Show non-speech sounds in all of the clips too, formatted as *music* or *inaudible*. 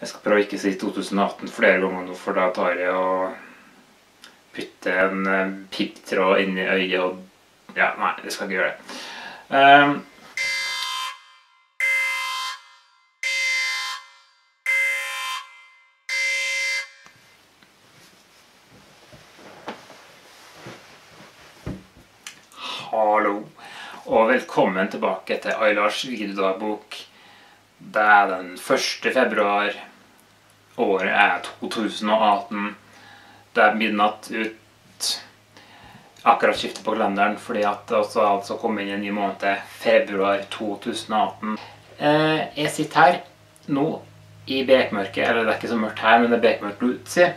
Jeg skal prøve ikke å si 2018 flere ganger nå, for da tar jeg og putter en eh, piggtråd inn i øyet og Ja, nei, jeg skal ikke gjøre det. Um, Hallo, og velkommen tilbake til Ailars videodagbok. Det er den 1. februar. Året er 2018. Det er midnatt ut. Akkurat skiftet på kalenderen fordi at det også altså kom inn en ny måned. Februar 2018. Eh, jeg sitter her nå i bekmørket. Eller det er ikke så mørkt her, men det er bekmørkt ute.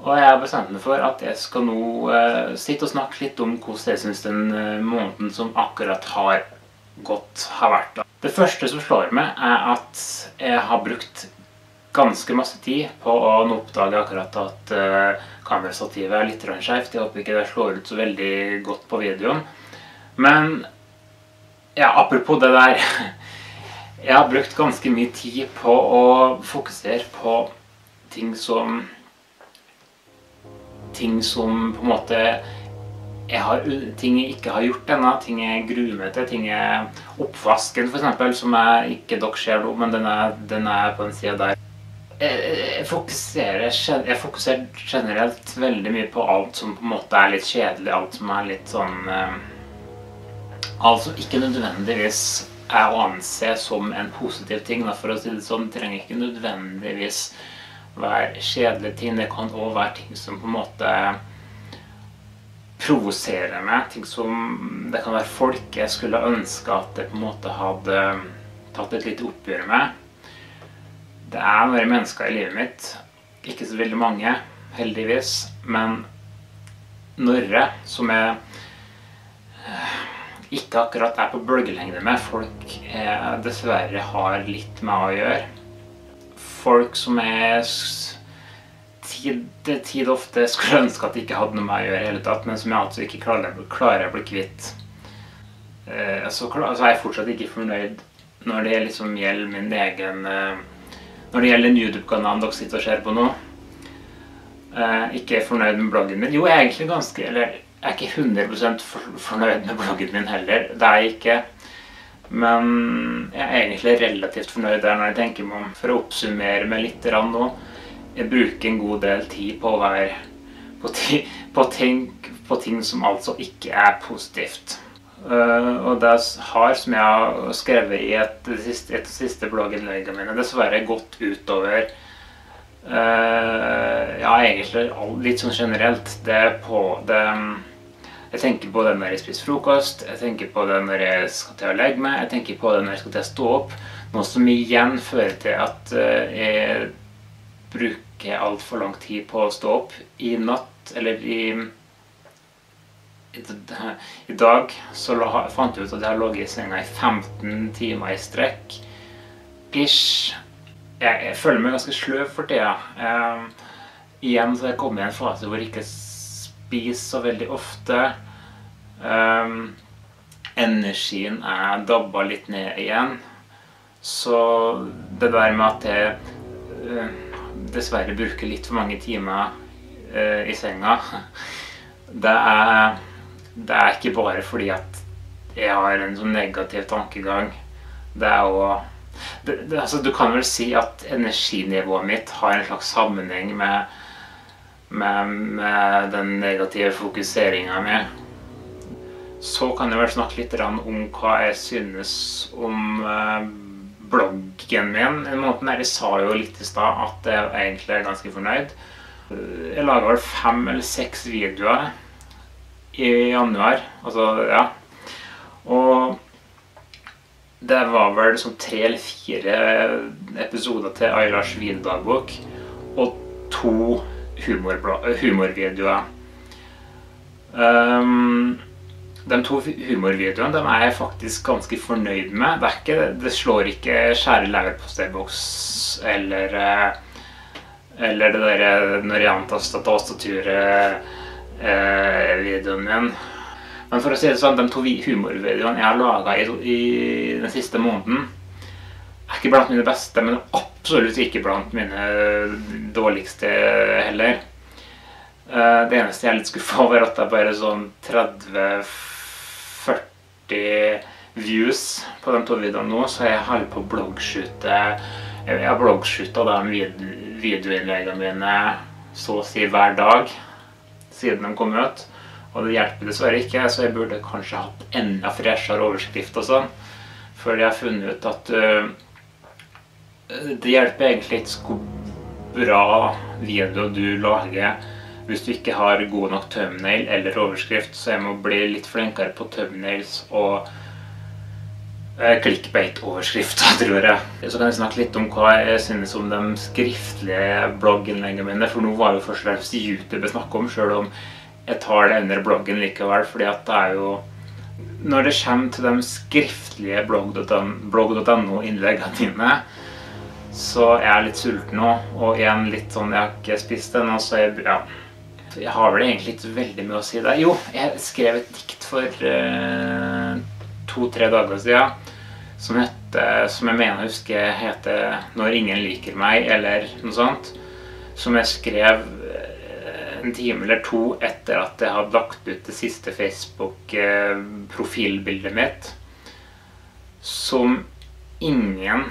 Og jeg har bestemt meg for at jeg skal nå eh, sitte og snakke litt om hvordan jeg syns den eh, måneden som akkurat har gått, har vært. Det første som slår meg, er at jeg har brukt ganske masse tid på å nå oppdage akkurat at uh, kamerastativet er litt skjevt. Jeg håper ikke det slår ut så veldig godt på videoen. Men ja, apropos det der *laughs* Jeg har brukt ganske mye tid på å fokusere på ting som Ting som på en måte jeg har, ting jeg ikke har gjort ennå, ting jeg gruer meg til. ting jeg, Oppvasken, f.eks., som jeg ikke dere ser nå, men den er, den er på den sida der. Jeg, fokuserer, jeg, fokuserer, generelt veldig mye på alt som på en måte er litt kjedelig. Alt som er litt sånn eh, Alt som ikke nødvendigvis er å anse som en positiv ting. Da, for å si det sånn, trenger ikke nødvendigvis være kjedelige ting. Det kan òg være ting som på en måte provoserer meg. Ting som Det kan være folk jeg skulle ønske at jeg på en måte hadde tatt et lite oppgjør med. Det er noen mennesker i livet mitt. Ikke så veldig mange, heldigvis. Men Norre, som jeg eh, ikke akkurat er på bølgelengde med. Folk jeg dessverre har litt med å gjøre. Folk som jeg tid, tid ofte skulle ønske at de ikke hadde noe med å gjøre i hele tatt, men som jeg altså ikke klarer, klarer å bli kvitt. Eh, så, altså, er jeg fortsatt ikke fornøyd når det liksom gjelder min egen eh, Når det gjelder den YouTube-kanalen dere sitter og ser på nå. Eh, ikke fornøyd med bloggen min. Jo, jeg er egentlig ganske Eller jeg er ikke 100% fornøyd med bloggen min heller. Det er jeg ikke. Men jeg er egentlig relativt fornøyd der når jeg tenker meg om. For å oppsummere meg litt nå jeg bruker en god del tid på å være på, ti, på, ting, på ting, som altså ikke er positivt. Uh, og det har, som jeg har skrevet i et, et, et siste blogginnleggene mine, dessverre gått utover uh, Ja, egentlig litt sånn generelt. Det på det Jeg tenker på det når jeg spiser frokost, jeg tenker på det når jeg skal til å legge meg, jeg tenker på det når jeg skal til å stå opp. Noe som igjen fører til at uh, jeg bruker altfor lang tid på å stå opp. I natt, eller i i dag så fant jeg ut at jeg ligget i senga i 15 timer i strekk. Ish. Jeg, føler meg ganske sløv for tida. Um, igjen så er jeg kommet i en fase hvor jeg ikke spiser så veldig ofte. Um, energien er dabba litt ned igjen. Så det der med at jeg uh, dessverre bruker litt for mange timer uh, i senga. *laughs* Det er, det er, ikke bare fordi at jeg har en sånn negativ tankegang. Det er jo altså, Du kan vel si at energinivået mitt har en slags sammenheng med, med, med den negative fokuseringa mi. Så kan jeg vel snakke litt om hva jeg synes om uh, bloggen min en måte. Jeg sa jo litt i stad at jeg egentlig er ganske fornøyd. Jeg laga vel fem eller seks videoer i januar. Altså, ja. Og det var vel sånn tre eller fire episoder til Ailars videodagbok. Og to humorvideoer. Um, de to humorvideoene de er jeg faktisk ganske fornøyd med. Det, ikke, det slår ikke skjære leverposteiboks eller eh, eller det derre når jeg antasta tastaturet-videoen eh, min. Men for å si det sånn, de to humorvideoene jeg har laga i, i, den siste måneden, er ikke blant mine beste, men absolutt ikke blant mine dårligste heller. Eh, det eneste jeg er litt skuffa over, er at det er bare sånn 30-40 views på de to videoene nå, så jeg holder på å bloggshoote Jeg har bloggshoota de videoinnleggene mine så å si hver dag siden de kom ut. Og det hjelper dessverre ikke, så jeg burde kanskje hatt enda freshere overskrift og sånn. For jeg har funnet ut at uh, det hjelper egentlig ikke så bra video du lager hvis du ikke har god nok thumbnail eller overskrift. Så jeg må bli litt flinkere på thumbnails og uh, clickbait-overskrifter, *laughs* tror jeg. Så kan jeg snakke litt om hva jeg synes om de skriftlige blogginnleggene mine. For nå var jo først og fremst YouTube jeg snakka om, sjøl om jeg tar det under bloggen likevel, fordi at det er jo Når det kommer til de skriftlige blogg.no-innleggene dine, så er jeg litt sulten nå. Og igjen litt sånn Jeg har ikke spist ennå, så jeg Ja. Jeg har vel egentlig ikke veldig mye å si der. Jo, jeg skrev et dikt for uh, to-tre dager siden som, heter, som jeg mener jeg husker heter 'Når ingen liker meg', eller noe sånt. Som jeg skrev en time eller to etter at jeg hadde lagt ut det siste Facebook-profilbildet mitt, som ingen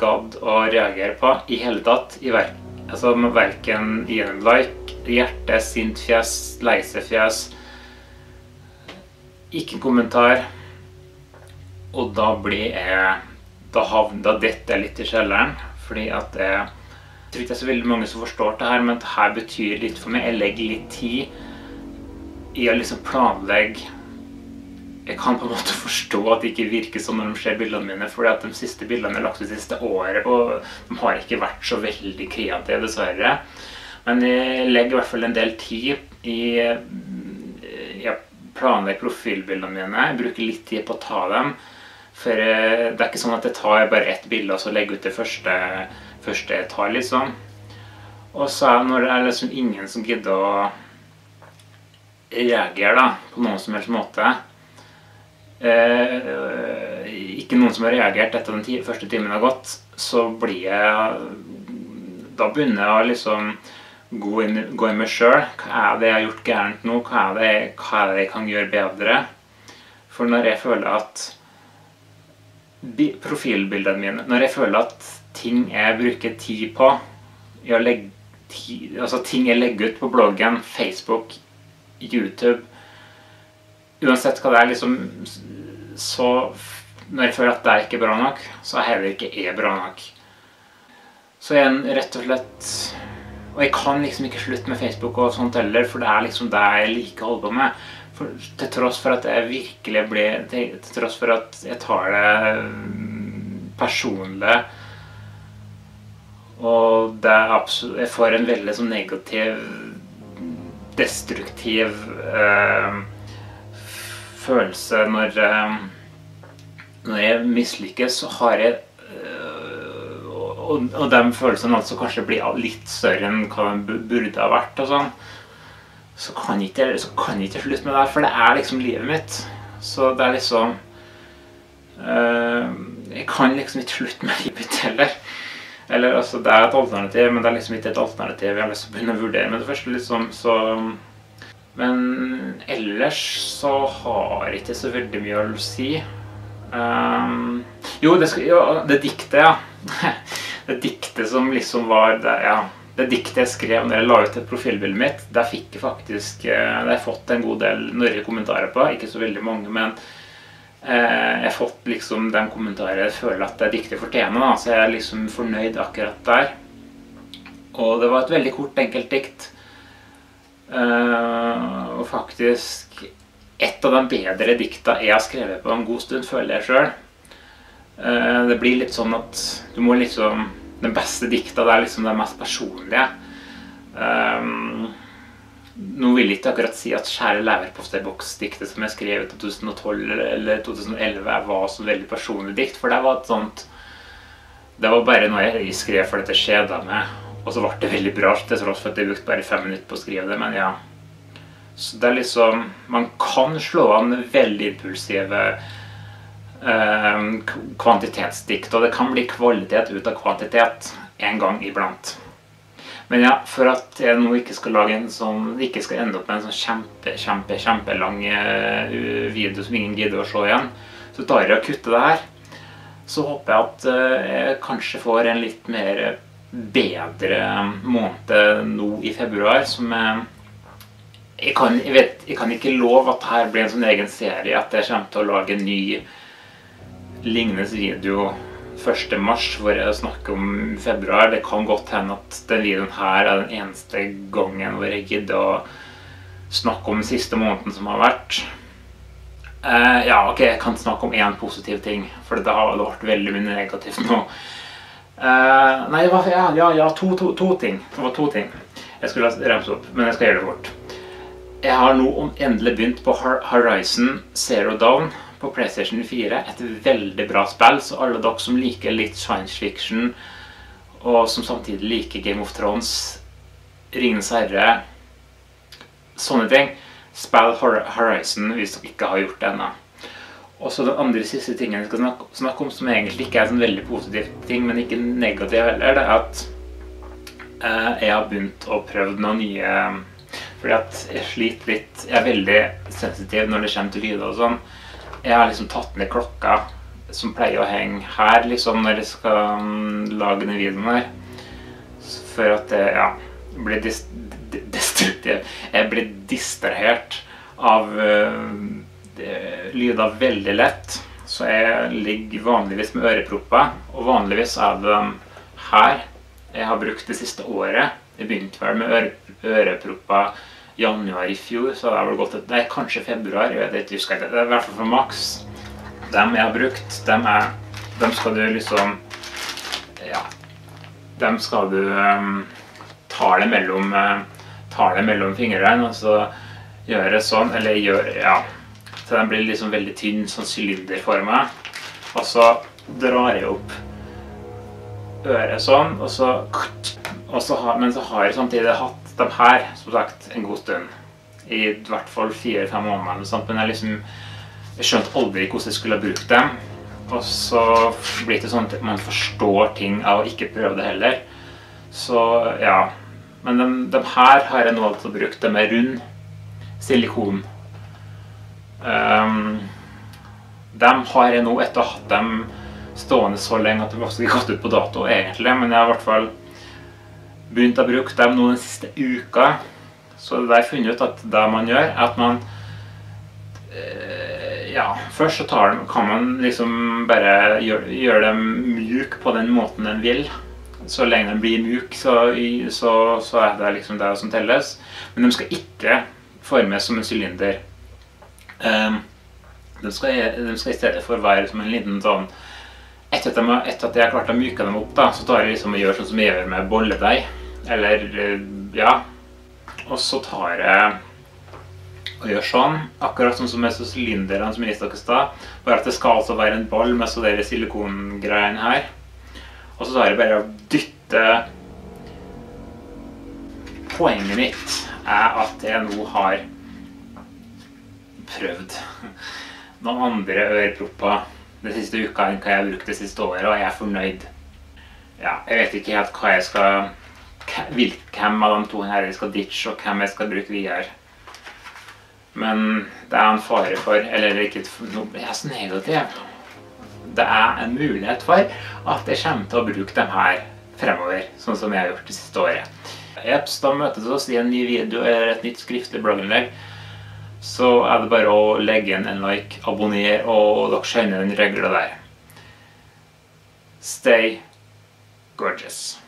gadd å reagere på i hele tatt. I ver altså Verken gi en like, hjerte, sint fjes, lei seg-fjes. Ikke en kommentar. Og da blir jeg Da havner detter jeg litt i kjelleren, fordi at jeg ikke det er så veldig mange som forstår det her, men det her betyr litt for meg. Jeg legger litt tid i å liksom planlegge Jeg kan på en måte forstå at det ikke virker sånn når de ser bildene mine, for de siste bildene har lagt ut det siste året, og de har ikke vært så veldig kreative, dessverre. Men jeg legger i hvert fall en del tid i Jeg planlegge profilbildene mine. Jeg bruker litt tid på å ta dem. For det er ikke sånn at jeg tar bare ett bilde og så legger ut det første første jeg tar, liksom. Og så er når det er liksom ingen som gidder å reagere da, på noen som helst måte eh, Ikke noen som har reagert etter den første timen har gått, så blir jeg Da begynner jeg å liksom gå inn, gå inn meg sjøl. Hva er det jeg har gjort gærent nå? Hva er, det, hva er det jeg kan gjøre bedre? For når jeg føler at profilbildene mine Når jeg føler at ting jeg bruker tid på legge Altså ting jeg legger ut på bloggen, Facebook, YouTube Uansett hva det er, liksom Så når jeg føler at det er ikke bra nok, så er heller ikke er bra nok. Så igjen, rett og slett Og jeg kan liksom ikke slutte med Facebook og sånt heller, for det er liksom det jeg liker å holde på med. For, til tross for at jeg virkelig blir til, til tross for at jeg tar det personlig og det er absolutt Jeg får en veldig sånn negativ, destruktiv øh, følelse når øh, Når jeg mislykkes, så har jeg øh, og, og de følelsene altså kanskje blir litt større enn hva de burde ha vært. og sånn så kan jeg ikke, så kan jeg ikke slutte med det, for det er liksom livet mitt. Så det er liksom Jeg kan liksom ikke slutte med livet mitt heller. Eller altså, det er et alternativ, men det er liksom ikke et alternativ jeg har lyst til å begynne å vurdere med det første. liksom, så... Men ellers så har jeg ikke så veldig mye å si. Um, jo, det, skal, jo, det diktet, ja. *laughs* det diktet som liksom var det, ja. Det diktet jeg skrev når jeg la ut et profilbildet mitt, der fikk jeg faktisk eh, Det har jeg fått en god del nørre kommentarer på. Ikke så veldig mange, men Eh, jeg har fått liksom den kommentaren jeg føler at det diktet fortjener, da, så jeg er liksom fornøyd akkurat der. Og det var et veldig kort, enkelt dikt. Uh, og faktisk et av de bedre dikta jeg har skrevet på en god stund, føler jeg sjøl. Eh, det blir litt sånn at du må liksom Den beste dikta det er liksom det mest personlige. Um, nå vil jeg ikke akkurat si at 'Kjære leverposteiboks'-diktet som jeg skrev i 2012 eller 2011, var så veldig personlig dikt. For det var et sånt Det var bare noe jeg skrev for dette skjeda med. Og så ble det veldig bra, til tross for at jeg brukte bare fem minutter på å skrive det. Men ja. Så det er liksom Man kan slå an veldig impulsive kvantitetsdikt, og det kan bli kvalitet ut av kvantitet. en gang iblant. Men ja, for at jeg nå ikke skal lage en sånn, ikke skal ende opp med en sånn kjempe, kjempe, kjempelang uh, video som ingen gidder å se igjen, så tar jeg og kutter det her. Så håper jeg at uh, jeg kanskje får en litt mer bedre måned nå i februar, som jeg jeg kan, jeg, vet, jeg kan, ikke love at dette blir en sånn egen serie, at jeg kommer til å lage en ny lignende video 1. mars, hvor jeg snakker om februar. Det kan godt hende at den videoen er den eneste gangen hvor jeg gidder å snakke om den siste måneden som har vært. Uh, ja, ok, jeg kan snakke om én positiv ting, for det har vært veldig mye negativt nå. Uh, nei, ja, ja, to, ting. Det var to ting jeg skulle remse opp, men jeg skal gjøre det fort. Jeg har nå endelig begynt på Horizon Zero Dawn på PlayStation 4. Et veldig bra spill, så alle dere som liker litt science fiction, og som samtidig liker Game of Thrones, Ringenes herre, sånne ting, spill Horizon hvis dere ikke har gjort det ennå. Og så den andre siste tingen jeg skal snakke, snakke, om, som egentlig ikke er en veldig positiv ting, men ikke negativ heller, det er at eh, jeg har begynt å prøve noen nye Fordi at jeg sliter litt Jeg er veldig sensitiv når det kommer til lyder og sånn. Jeg har liksom tatt ned klokka som pleier å henge her liksom når jeg skal um, lage denne videoen her. For at jeg ja, blir destruktiv. Jeg blir distrahert av uh, lyder veldig lett. Så jeg ligger vanligvis med ørepropper, og vanligvis er det dem her jeg har brukt det siste året. Jeg begynte vel med øre januar i fjor, så det er vel gått et Nei, kanskje februar. Jeg vet ikke, Det er i hvert fall for maks. Dem jeg har brukt, dem, er, dem skal du liksom Ja. Dem skal du um, ta det mellom uh, tar det mellom fingrene og så gjøre sånn, eller gjør Ja. Så den blir liksom veldig tynn, sånn sylinderforma. Og så drar jeg opp øret sånn, og så, og så har, Men så har jeg samtidig hatt de her som sagt en god stund. I hvert fall fire-fem måneder. eller sånt, Men jeg liksom jeg skjønte aldri hvordan jeg skulle ha brukt dem. Og så blir det sånn at man forstår ting av å ikke prøve det heller. Så ja. Men de, de her har jeg nå altså brukt. De er rund silikon. Um, dem har jeg nå etter å ha hatt dem stående så lenge at de også gikk gått ut på dato egentlig. Men jeg har i hvert fall begynt å bruke dem nå den siste uka. Så det jeg funnet ut at det man gjør, er at man eh, Ja, først så tar, kan man liksom bare gjøre, gjøre dem mjuk på den måten den vil. Så lenge den blir mjuk, så, så, så, er det liksom det som telles. Men de skal ikke formes som en sylinder. Um, de, skal, de skal i stedet for være som en liten sånn etter at, etter at jeg har klart å myke dem opp, da, så tar jeg liksom og gjør sånn som jeg gjør med bolledeig. Eller ja. Og så tar jeg og gjør sånn. Akkurat sånn som med sylinderne som jeg i stad. Bare at det skal altså være en ball med så dere silikongreiene her. Og så tar jeg bare og dytter Poenget mitt er at jeg nå har prøvd noen andre ørepropper den siste uka enn hva jeg har brukt det siste året, og jeg er fornøyd. Ja, jeg vet ikke helt hva jeg skal hvem av de to her jeg skal ditche, og hvem jeg skal bruke videre. Men det er en fare for Eller ikke Jeg er så negativ. Det er en mulighet for at jeg kommer til å bruke dem her fremover, sånn som jeg har gjort det siste året. Eps, da møtes vi oss i en ny video eller et nytt skriftlig blogginnlegg. Så er det bare å legge inn en like, abonner, og dere skjønner den regla der. Stay gorgeous.